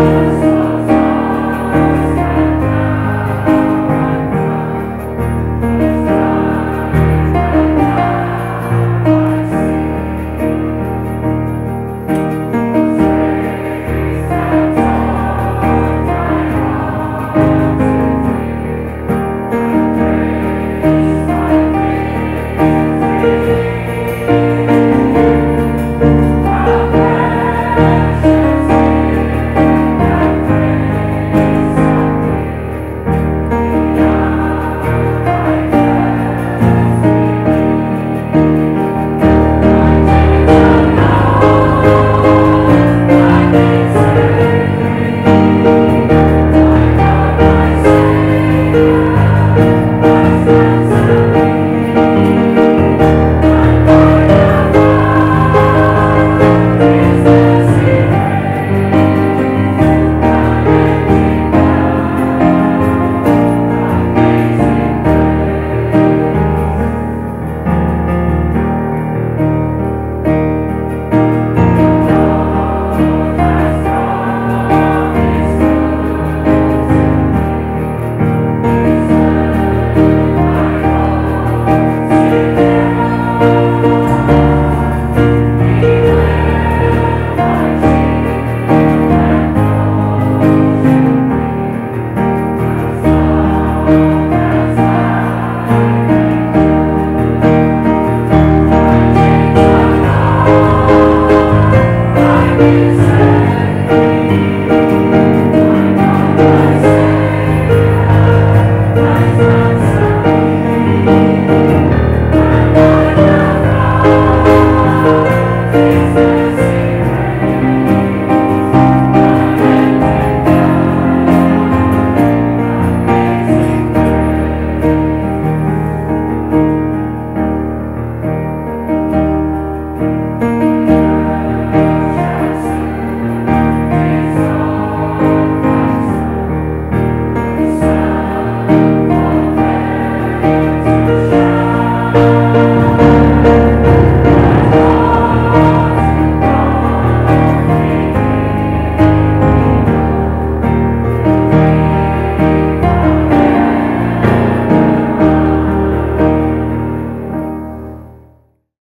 Amen.